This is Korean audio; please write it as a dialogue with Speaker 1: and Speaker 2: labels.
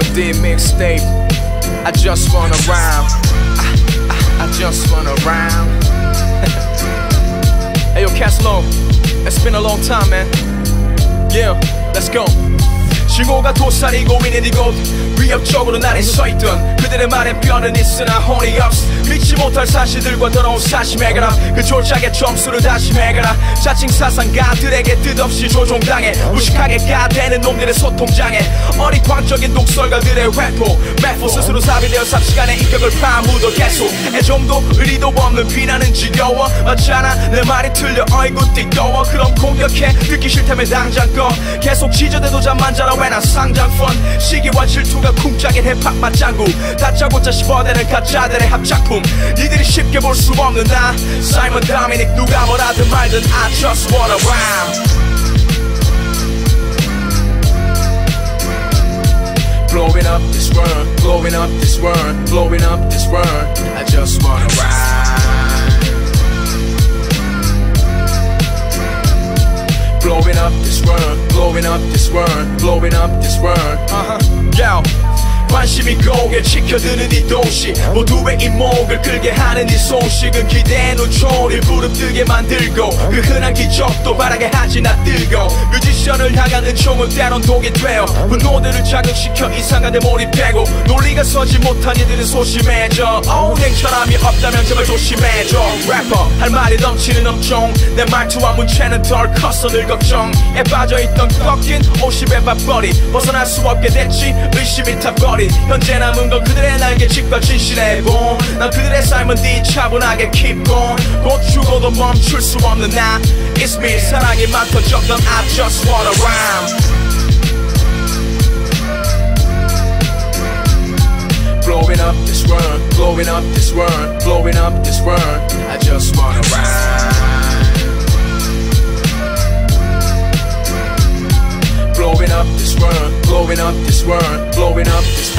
Speaker 1: mixtape. I just wanna rhyme. I, I, I just wanna rhyme. hey yo, Caslo, it's been a long time, man. Yeah, let's go. 증오가 도사리고 있는 이곳 위협적으로 나는 서있던 그들의 말엔 뼈는 있으나 혼이 없어 믿지 못할 사실들과 더러운 그람 그 졸작의 점수를 다시 매거나 자칭 사상가들에게 뜻없이 조종당해. 무식하게 가대는 놈들의 소통장애. 어리 광적인 독설가들의 회포. 매포 스스로 사비되어 삽시간의 인격을 파묻어 계속. 애정도 의리도 없는 비난은 지겨워. 맞잖아? 내 말이 틀려. 어이구 띠꺼워. 그럼 공격해. 듣기 싫다면 당장 꺼. 계속 지저대도 잠만 자라. 왜난 상장펀 시기와 질투가 쿵짝인 힙합 맞장구 다짜고짜 씹어대는 가짜들의 합작품 니들이 쉽게 볼 수 없는 나 사이먼 다미닉 누가 뭐라든 말든 I just wanna rhyme Blowing up this world, blowing up this world, blowing up this world I just wanna rhyme Blowing up this world, blowing up this world, blowing up this world. Uh huh. Yo. 고개 지켜드는 이 도시. 모두의 이목을 끌게 하는 이 소식은 기대의 노초를 부릅뜨게 만들고 그 흔한 기적도 바라게 하지 나 뜨고 뮤지션을 향한 은총은 때론 독이 되어 분노들을 자극시켜 이상한 데 몰입되고 논리가 서지 못한 이들은 소심해져. 어우 냉철함이 없다면 제발 조심해줘. 래퍼 할 말이 넘치는 업종 내 말투와 문체는 덜 컸어 늘 걱정에 빠져있던 꺾인 50의 밥벌이 벗어날 수 없게 됐지 의심이 타버린 현 재 남은 건 그들의 날개짓과 진실의 봄난 그들의 삶은 뒤차분하게 keep going 곧 죽어도 멈출 수 없는 나 It's me 사랑이 많던적던 I just wanna rhyme Blowing up this world, blowing up this world, blowing up this world I just wanna rhyme Blowing up this world, blowing up this world, blowing up this